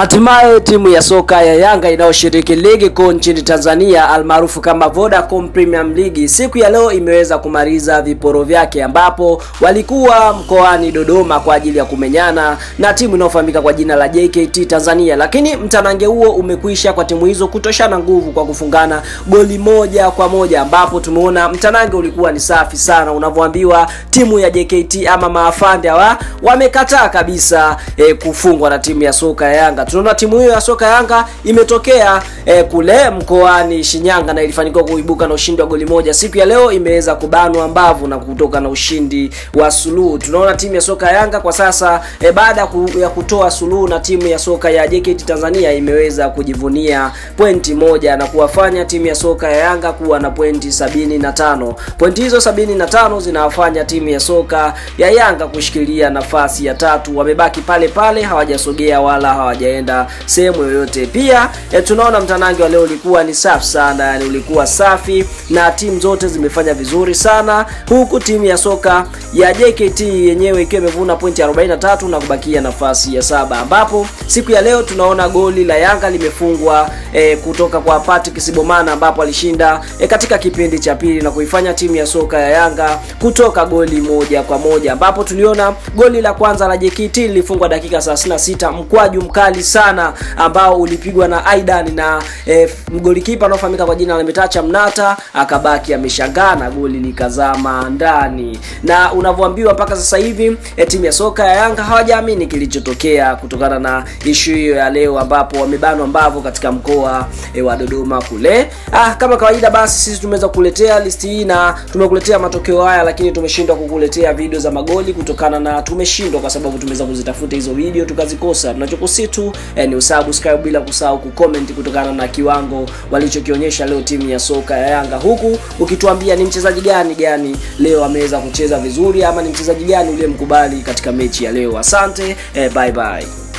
Hatimaye timu ya soka ya Yanga inayoshiriki ligi kuu nchini Tanzania almaarufu kama Vodacom Premium League siku ya leo imeweza kumaliza viporo vyake, ambapo walikuwa mkoani Dodoma kwa ajili ya kumenyana na timu inayofahamika kwa jina la JKT Tanzania, lakini mtanange huo umekwisha kwa timu hizo kutoshana nguvu kwa kufungana goli moja kwa moja, ambapo tumeona mtanange ulikuwa ni safi sana, unavyoambiwa timu ya JKT ama maafande hawa wamekataa kabisa eh, kufungwa na timu ya soka ya Yanga. Tunaona timu hiyo ya soka Yanga imetokea eh, kule mkoani Shinyanga na ilifanikiwa kuibuka na ushindi wa goli moja. Siku ya leo imeweza kubanwa mbavu na kutoka na ushindi wa suluhu. Tunaona timu ya soka Yanga kwa sasa eh, baada ya kutoa suluhu na timu ya soka ya JKT Tanzania imeweza kujivunia pointi moja na kuwafanya timu ya soka ya Yanga kuwa na pointi sabini na tano. Pointi hizo sabini na tano zinawafanya timu ya soka ya Yanga kushikilia nafasi ya tatu. Wamebaki pale pale, hawajasogea wala hawaja enda sehemu yoyote. Pia e, tunaona mtanange wa leo ulikuwa ni safi sana, yani ulikuwa safi na timu zote zimefanya vizuri sana, huku timu ya soka ya JKT yenyewe ikiwa imevuna pointi 43 na kubakia nafasi ya saba, ambapo siku ya leo tunaona goli la Yanga limefungwa e, kutoka kwa Patrick Sibomana ambapo alishinda e, katika kipindi cha pili na kuifanya timu ya soka ya Yanga kutoka goli moja kwa moja, ambapo tuliona goli la kwanza la JKT lilifungwa dakika 36 mkwaju mkali sana ambao ulipigwa na Aidan na e, mgolikipa anaofahamika kwa jina la Metacha Mnata akabaki ameshangaa na goli likazama ndani, na unavyoambiwa mpaka sasa hivi e, timu ya soka ya Yanga hawajaamini kilichotokea kutokana na ishu hiyo ya leo, ambapo wamebanwa mbavu katika mkoa e, wa Dodoma kule. Ah, kama kawaida basi sisi tumeweza kukuletea listi hii na tumekuletea matokeo haya, lakini tumeshindwa kukuletea video za magoli kutokana na tumeshindwa kwa sababu tumeweza kuzitafuta hizo video tukazikosa. Tunachokusitu eh, ni usubscribe bila kusahau kucomment kutokana na kiwango walichokionyesha leo timu ya soka ya Yanga, huku ukituambia ni mchezaji gani gani leo ameweza kucheza vizuri ama ni mchezaji gani uliyemkubali katika mechi ya leo. Asante eh, bye bye.